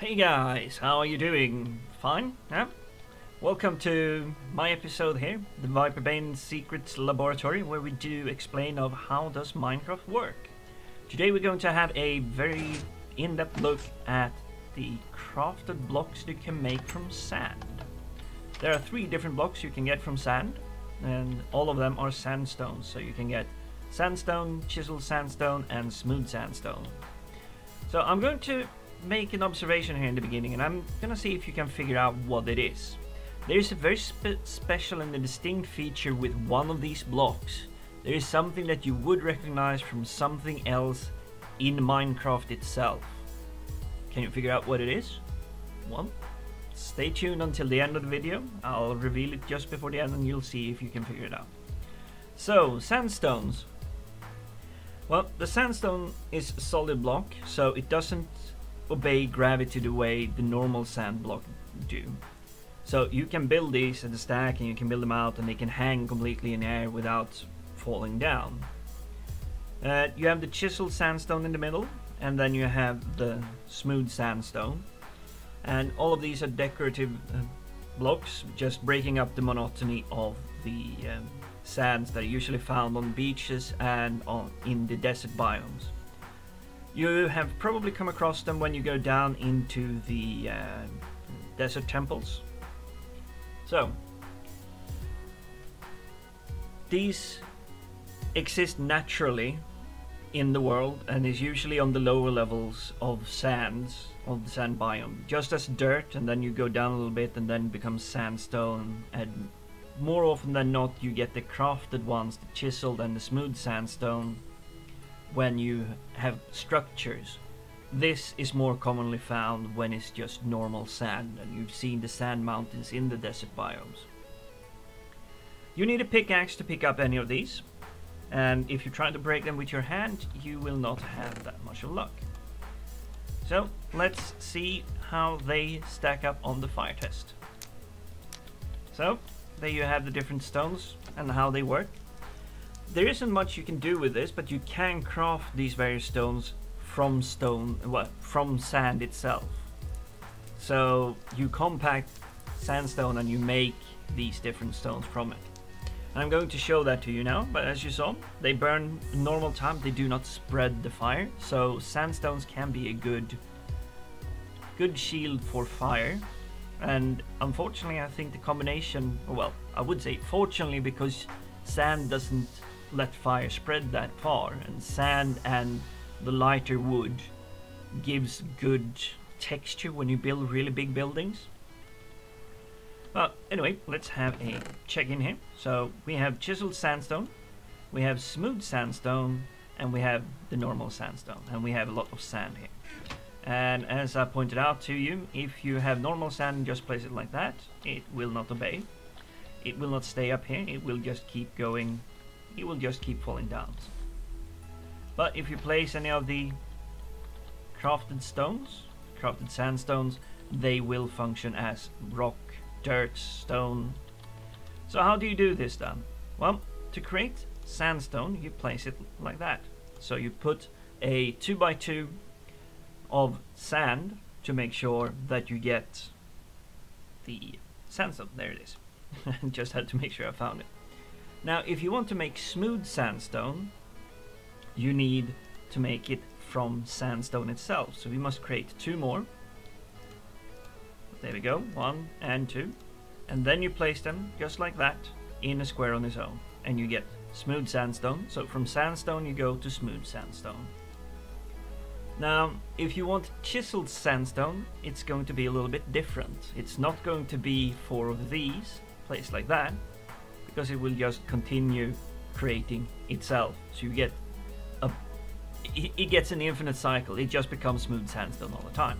Hey guys, how are you doing? Fine? Yeah? Welcome to my episode here, the Viperbane Secrets Laboratory, where we do explain of how does Minecraft work. Today we're going to have a very in-depth look at the crafted blocks you can make from sand. There are three different blocks you can get from sand, and all of them are sandstones, so you can get sandstone, chiseled sandstone, and smooth sandstone. So I'm going to make an observation here in the beginning and I'm gonna see if you can figure out what it is. There is a very spe special and distinct feature with one of these blocks. There is something that you would recognize from something else in Minecraft itself. Can you figure out what it is? Well, stay tuned until the end of the video. I'll reveal it just before the end and you'll see if you can figure it out. So, sandstones. Well, the sandstone is a solid block, so it doesn't obey gravity the way the normal sand block do. So you can build these at the stack and you can build them out and they can hang completely in the air without falling down. Uh, you have the chiseled sandstone in the middle and then you have the smooth sandstone. And all of these are decorative uh, blocks, just breaking up the monotony of the um, sands that are usually found on beaches and on, in the desert biomes. You have probably come across them when you go down into the uh, desert temples. So, these exist naturally in the world and is usually on the lower levels of sands of the sand biome. Just as dirt and then you go down a little bit and then becomes sandstone. And more often than not you get the crafted ones the chiseled and the smooth sandstone when you have structures. This is more commonly found when it's just normal sand and you've seen the sand mountains in the desert biomes. You need a pickaxe to pick up any of these and if you try to break them with your hand you will not have that much of luck. So let's see how they stack up on the fire test. So there you have the different stones and how they work. There isn't much you can do with this, but you can craft these various stones from stone, well, from sand itself. So you compact sandstone and you make these different stones from it. And I'm going to show that to you now, but as you saw, they burn normal time, they do not spread the fire, so sandstones can be a good good shield for fire. And unfortunately I think the combination, well, I would say fortunately because sand doesn't let fire spread that far and sand and the lighter wood gives good texture when you build really big buildings. Well, anyway, let's have a check in here. So we have chiseled sandstone, we have smooth sandstone, and we have the normal sandstone, and we have a lot of sand here. And as I pointed out to you, if you have normal sand and just place it like that, it will not obey. It will not stay up here, it will just keep going he will just keep falling down. But if you place any of the crafted stones, crafted sandstones, they will function as rock, dirt, stone. So how do you do this then? Well, to create sandstone, you place it like that. So you put a 2x2 of sand to make sure that you get the sandstone. There it is. Just had to make sure I found it. Now, if you want to make smooth sandstone, you need to make it from sandstone itself. So we must create two more. There we go, one and two. And then you place them, just like that, in a square on its own. And you get smooth sandstone. So from sandstone you go to smooth sandstone. Now, if you want chiseled sandstone, it's going to be a little bit different. It's not going to be four of these, placed like that because it will just continue creating itself. So you get a it, gets an infinite cycle. It just becomes smooth sandstone all the time.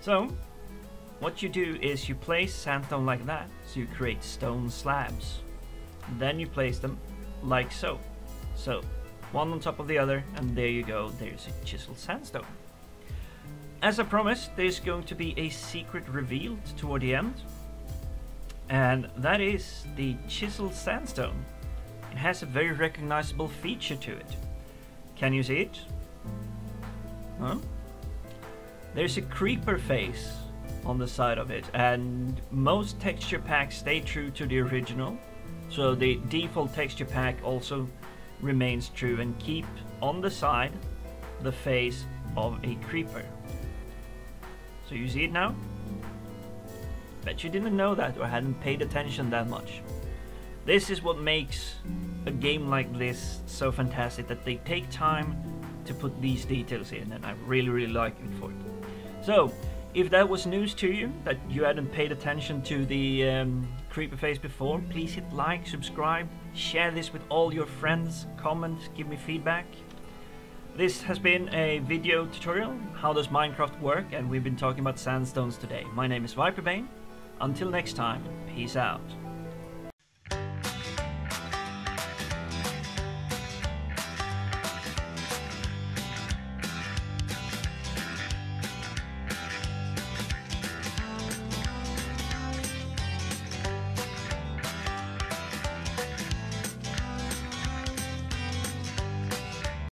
So what you do is you place sandstone like that, so you create stone slabs. Then you place them like so. So one on top of the other, and there you go, there's a chiseled sandstone. As I promised, there's going to be a secret revealed toward the end, and that is the chiseled sandstone. It has a very recognizable feature to it. Can you see it? Huh? there's a creeper face on the side of it, and most texture packs stay true to the original. So the default texture pack also remains true and keep on the side the face of a creeper. So you see it now? Bet you didn't know that or hadn't paid attention that much. This is what makes a game like this so fantastic that they take time to put these details in and I really really like it for it. So if that was news to you, that you hadn't paid attention to the um, creeper face before, please hit like, subscribe, share this with all your friends, comment, give me feedback. This has been a video tutorial, how does Minecraft work, and we've been talking about sandstones today. My name is Viperbane. Until next time, peace out.